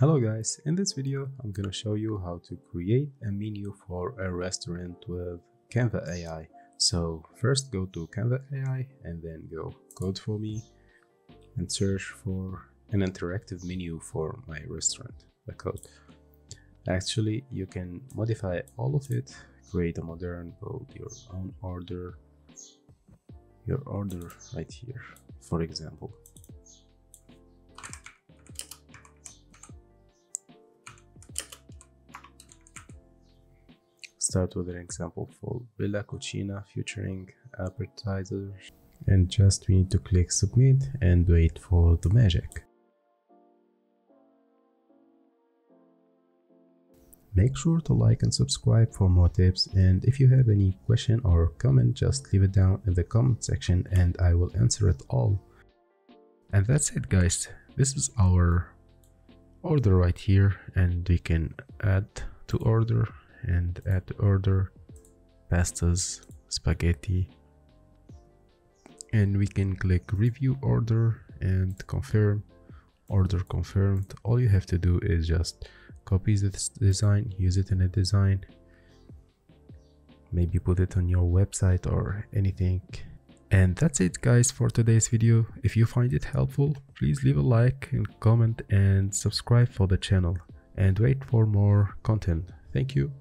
Hello guys, in this video I'm gonna show you how to create a menu for a restaurant with Canva AI. So first go to Canva AI and then go code for me and search for an interactive menu for my restaurant, the code. Actually, you can modify all of it, create a modern, build your own order, your order right here, for example. Start with an example for Villa Cucina featuring appetizers and just we need to click submit and wait for the magic. Make sure to like and subscribe for more tips and if you have any question or comment just leave it down in the comment section and I will answer it all. And that's it guys, this is our order right here and we can add to order and add order pastas spaghetti. And we can click review order and confirm order confirmed. All you have to do is just copy this design use it in a design. Maybe put it on your website or anything. And that's it guys for today's video. If you find it helpful please leave a like and comment and subscribe for the channel. And wait for more content. Thank you